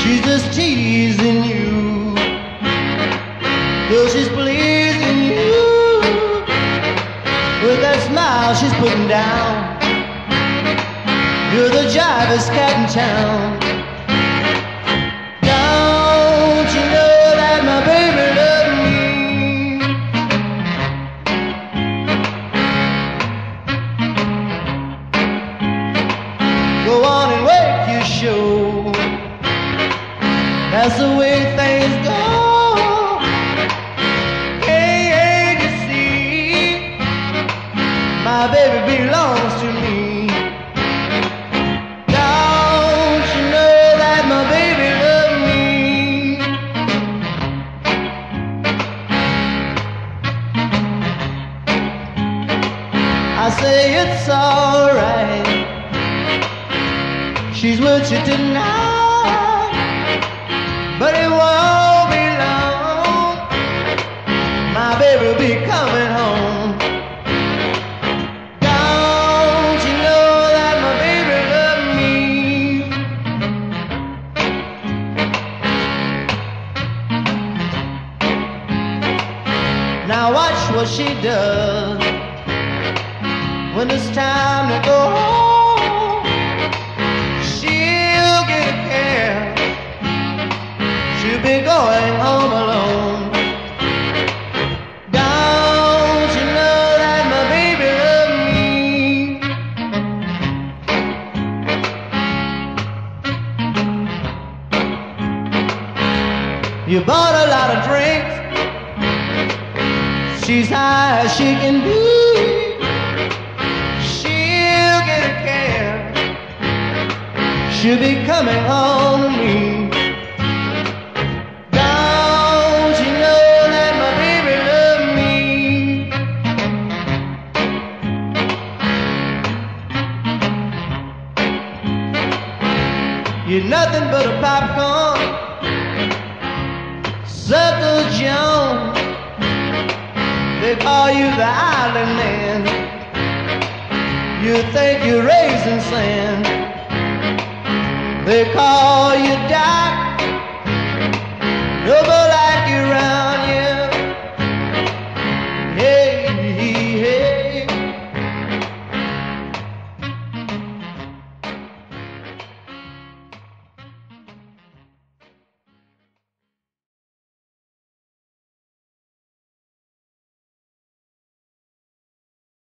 She's just teasing you. Though she's pleasing you. With that smile she's putting down. You're the jivest cat in town. That's the way things go. Can't you see? My baby belongs to me. Don't you know that my baby loves me? I say it's alright. She's with you tonight, but it won't be long. My baby will be coming home. Don't you know that my baby loves me? Now watch what she does when it's time to go home. Going home alone. Don't you know that my baby loves me? You bought a lot of drinks. She's high as she can be. She'll get a cab. She'll be coming home to me. You're nothing but a popcorn. Sucker Jones. They call you the island man. You think you're raising sand. They call you Doc